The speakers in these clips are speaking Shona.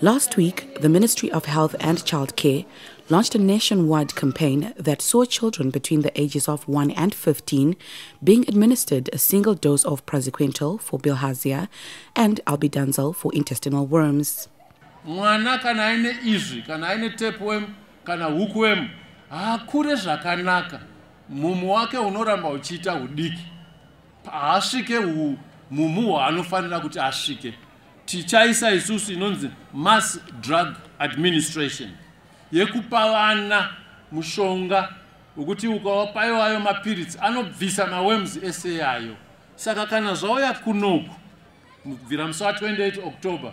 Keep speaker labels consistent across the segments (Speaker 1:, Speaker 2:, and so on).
Speaker 1: Last week, the Ministry of Health and Childcare launched a nationwide campaign that saw children between the ages of 1 and 15 being administered a single dose of praziquantel for bilharzia and albendazole for intestinal worms.
Speaker 2: mwana kana aine izvi kana aine tapeworm kana hookworm haakure zvakanaka. Mumu wake unoramba uchiita udiki haasvike mumu hwaanofanira kuti asvike tichaisa isusu inonzi mass drug administration. Yekupa vana mushonga wekuti ukavapayiwayo mapiritsi anobvisa mawems ese ayo saka kana zvauya kunoku kubvira musi wa28 october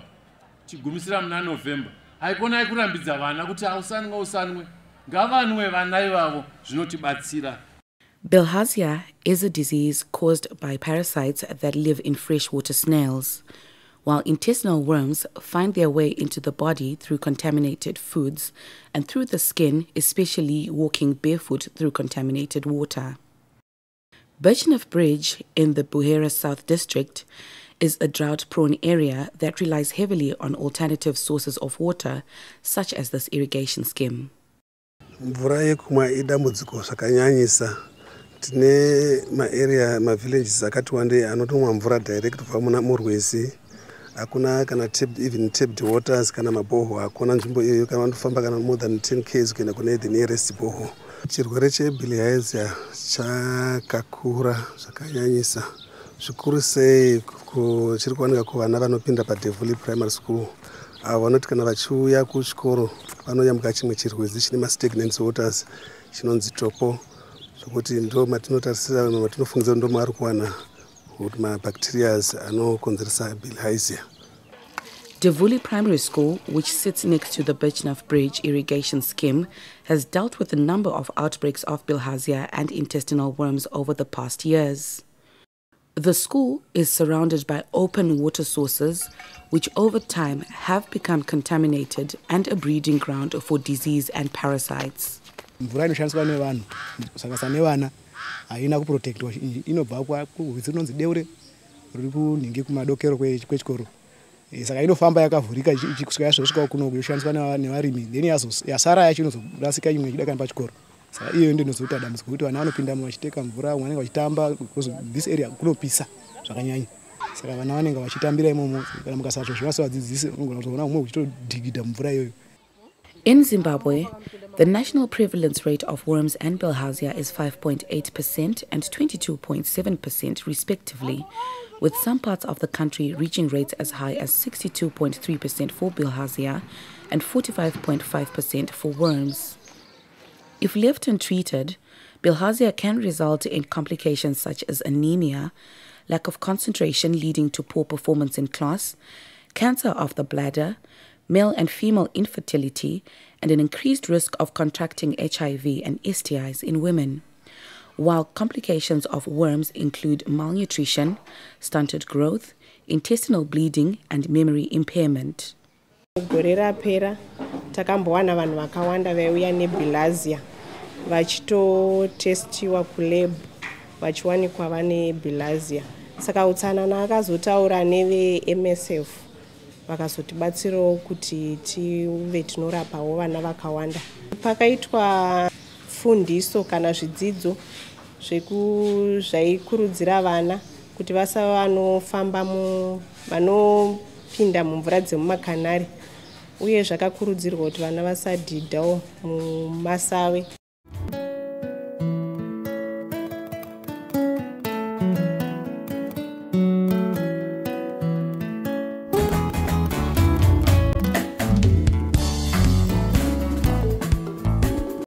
Speaker 2: chigumisira muna november haikonai kurambidza vana kuti hausanwe usanwe ngavanwe vana ivavo zvinotibatsira.
Speaker 1: Bilharzia is a disease caused by parasites that live in freshwater snails while intestinal worms find their way into the body through contaminated foods and through the skin, especially walking barefoot through contaminated water. Birchneuf Bridge in the Buhera South District is a drought prone area that relies heavily on alternative sources of water, such as this irrigation scheme.
Speaker 3: mvura yekumwa idambudziko zvakanyanyisa tine akati wandei anotomwa mvura direct kubva murwizi hakuna kana tapped, even tapped waters kana maboho hakuna nzvimbo iyoyo kana vanofamba kana more than 10 ks kuenda kune the nearest boho. Chirwere chebilharzia chakakura zvakanyanyisa. Zvikuru sei chiri kuwanika kuvana vanopinda padevuli primary school. Avo vanoti kana vachiuya kuchikoro vanoyambuka chimwe chirwezi chine mastagnant waters chinonzi topo. Zvokuti ndo matinotarisira matinofungisa ndo maari kuwana mabacterias anokonzeresa bilharzia
Speaker 1: Devuli Primary School, which sits next to the Birchneuf Bridge irrigation scheme, has dealt with a number of outbreaks of bilharzia and intestinal worms over the past years. The school is surrounded by open water sources, which over time have become contaminated and a breeding ground for disease and parasites.
Speaker 4: Haina kuprotectwa. Inobva kurwizi runonzi deure ruri kunhingi kumadokero kwechikoro. Eh, saka inofamba yakavhurika ichikusvika yazvosvikawo kuno yoshandiswa nevarimi. Then yasara yacho inozorasika imwe ichida kana pachikoro. Saka iyoyo ndo inozoita dambudziko kuti vana vanopindamo vachiteka mvura vanenge vachitamba because this area kunopisa zvakanyanya. Saka vana vanenge vachitambira imomo kana mukasazvo sevadzidzisi unogona kutoona umwe uchitodhigidha mvura iyoyo
Speaker 1: In Zimbabwe, the national prevalence rate of worms and bilharzia is 5.8% and 22.7% respectively, with some parts of the country reaching rates as high as 62.3% for bilharzia and 45.5% for worms. If left untreated, bilharzia can result in complications such as anemia, lack of concentration leading to poor performance in class, cancer of the bladder, male and female infertility, and an increased risk of contracting HIV and STIs in women. While complications of worms include malnutrition, stunted growth, intestinal bleeding, and memory impairment.
Speaker 5: gore rapera takambowana vanhu vakawanda vaiuya nebilazia vachitotestiwa kulab vachiwanikwa vane bilazia saka utsanana akazotaura nevemsf vakazotibatsirawo kuti tive tinorapawo vana vakawanda. Pakaitwa fundiso kana zvidzidzo zvaikurudzira vana kuti vasava vanofamba vanopinda mumvura dzemumakanari uye zvakakurudzirwa kuti vana vasadhidhawo mumasave